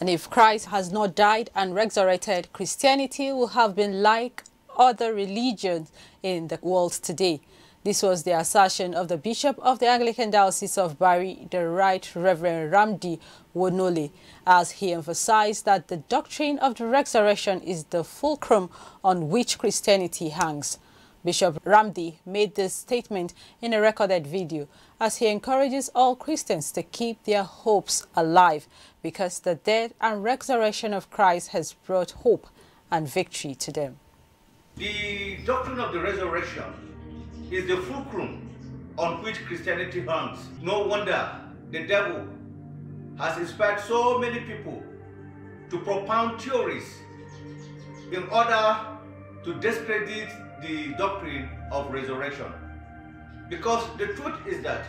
And if Christ has not died and resurrected, Christianity will have been like other religions in the world today. This was the assertion of the Bishop of the Anglican Diocese of Bari, the Right Reverend Ramdi Wonole, as he emphasized that the doctrine of the resurrection is the fulcrum on which Christianity hangs. Bishop Ramdi made this statement in a recorded video as he encourages all Christians to keep their hopes alive because the death and resurrection of Christ has brought hope and victory to them. The doctrine of the resurrection is the fulcrum on which Christianity hangs. No wonder the devil has inspired so many people to propound theories in order to discredit the doctrine of resurrection. Because the truth is that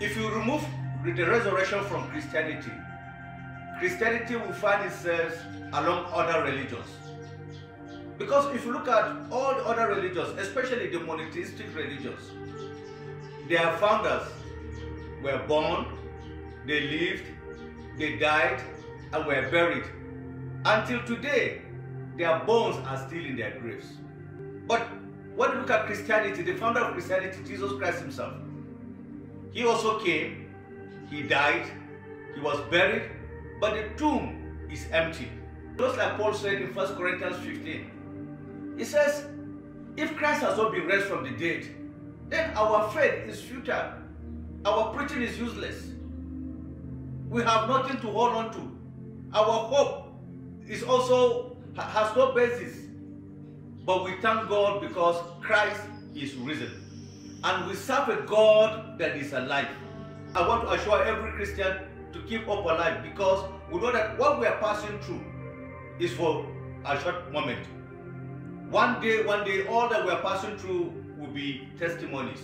if you remove the resurrection from Christianity, Christianity will find itself along other religions. Because if you look at all the other religions, especially the monotheistic religions, their founders were born, they lived, they died, and were buried. Until today, their bones are still in their graves. But when you look at Christianity, the founder of Christianity, Jesus Christ himself, he also came, he died, he was buried, but the tomb is empty. Just like Paul said in 1 Corinthians 15, he says, if Christ has not been raised from the dead, then our faith is futile. Our preaching is useless. We have nothing to hold on to. Our hope is also has no basis. But we thank God because Christ is risen. And we serve a God that is alive. I want to assure every Christian to keep hope alive because we know that what we are passing through is for a short moment. One day, one day, all that we are passing through will be testimonies.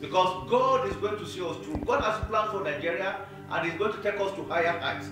Because God is going to see us through. God has plans for Nigeria and He's going to take us to higher heights.